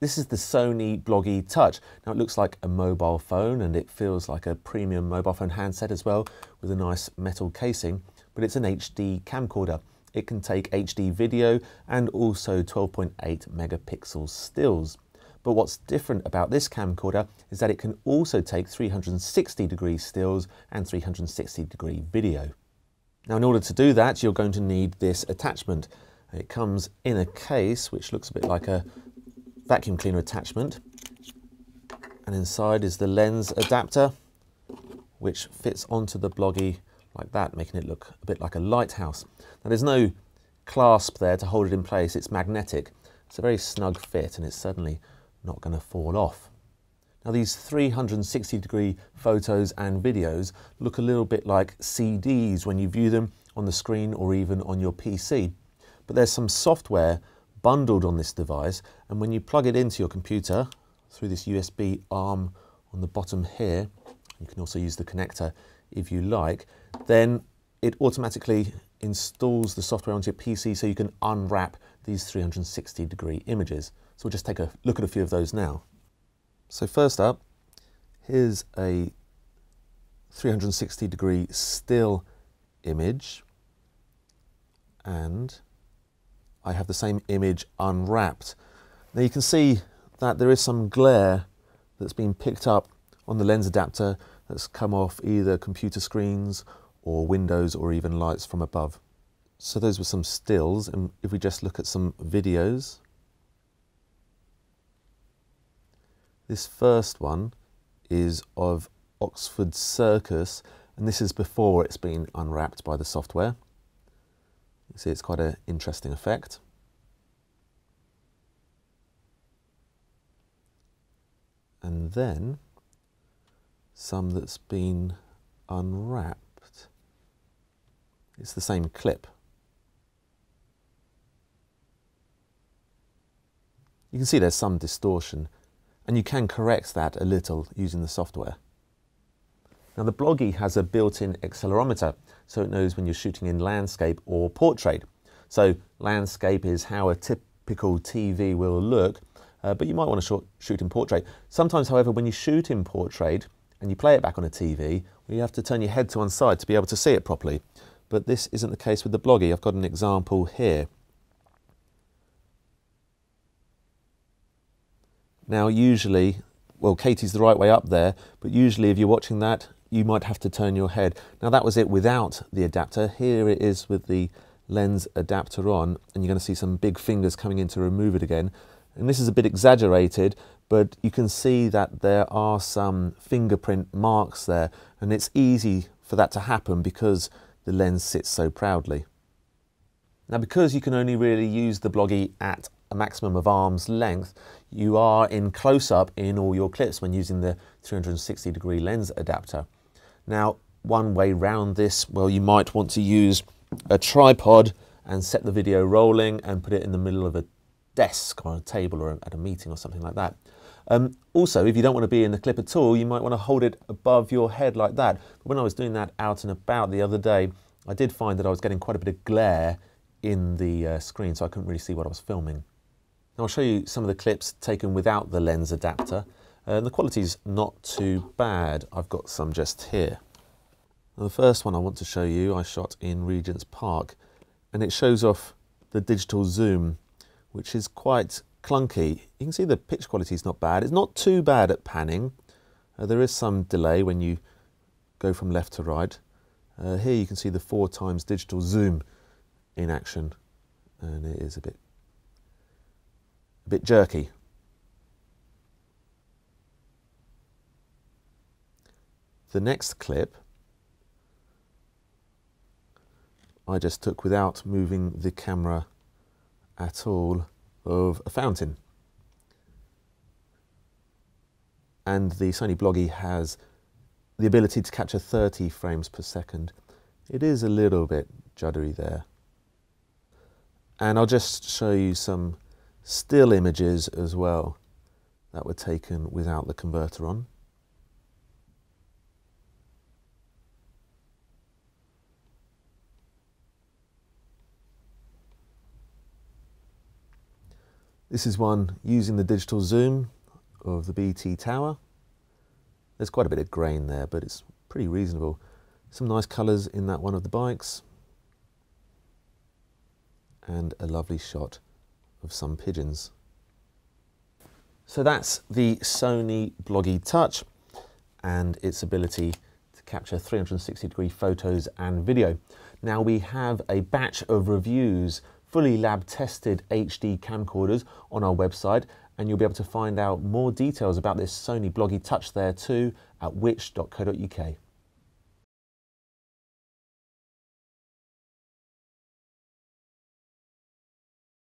This is the Sony Bloggie Touch. Now it looks like a mobile phone and it feels like a premium mobile phone handset as well with a nice metal casing, but it's an HD camcorder. It can take HD video and also 12.8 megapixel stills. But what's different about this camcorder is that it can also take 360 degree stills and 360 degree video. Now in order to do that you're going to need this attachment. It comes in a case which looks a bit like a vacuum cleaner attachment and inside is the lens adapter which fits onto the Bloggie like that making it look a bit like a lighthouse. Now there's no clasp there to hold it in place, it's magnetic. It's a very snug fit and it's certainly not going to fall off. Now these 360 degree photos and videos look a little bit like CDs when you view them on the screen or even on your PC. But there's some software bundled on this device and when you plug it into your computer through this USB arm on the bottom here, you can also use the connector if you like, then it automatically installs the software onto your PC so you can unwrap these 360 degree images. So we'll just take a look at a few of those now. So first up, here's a 360 degree still image and I have the same image unwrapped. Now you can see that there is some glare that's been picked up on the lens adapter that's come off either computer screens or windows or even lights from above. So those were some stills and if we just look at some videos. This first one is of Oxford Circus and this is before it's been unwrapped by the software. You see it's quite an interesting effect. And then some that's been unwrapped. It's the same clip. You can see there's some distortion and you can correct that a little using the software. Now the Bloggie has a built-in accelerometer, so it knows when you're shooting in landscape or portrait. So landscape is how a typical TV will look, uh, but you might want to shoot in portrait. Sometimes, however, when you shoot in portrait and you play it back on a TV, you have to turn your head to one side to be able to see it properly. But this isn't the case with the Bloggie. I've got an example here. Now, usually, well, Katie's the right way up there, but usually if you're watching that, you might have to turn your head. Now that was it without the adapter. Here it is with the lens adapter on, and you're going to see some big fingers coming in to remove it again. And this is a bit exaggerated, but you can see that there are some fingerprint marks there, and it's easy for that to happen because the lens sits so proudly. Now because you can only really use the Bloggie at a maximum of arm's length, you are in close-up in all your clips when using the 360 degree lens adapter. Now, one way round this, well, you might want to use a tripod and set the video rolling and put it in the middle of a desk or a table or at a meeting or something like that. Um, also, if you don't want to be in the clip at all, you might want to hold it above your head like that. But when I was doing that out and about the other day, I did find that I was getting quite a bit of glare in the uh, screen, so I couldn't really see what I was filming. Now I'll show you some of the clips taken without the lens adapter. Uh, the quality's not too bad. I've got some just here. Now the first one I want to show you I shot in Regent's Park and it shows off the digital zoom which is quite clunky. You can see the pitch quality is not bad. It's not too bad at panning. Uh, there is some delay when you go from left to right. Uh, here you can see the four times digital zoom in action and it is a bit a bit jerky The next clip I just took without moving the camera at all of a fountain. And the Sony Bloggie has the ability to capture 30 frames per second. It is a little bit juddery there. And I'll just show you some still images as well that were taken without the converter on. This is one using the digital zoom of the BT Tower. There's quite a bit of grain there, but it's pretty reasonable. Some nice colours in that one of the bikes. And a lovely shot of some pigeons. So that's the Sony Bloggie Touch and its ability to capture 360 degree photos and video. Now we have a batch of reviews, fully lab tested HD camcorders on our website and you'll be able to find out more details about this Sony Bloggie Touch there too at which.co.uk.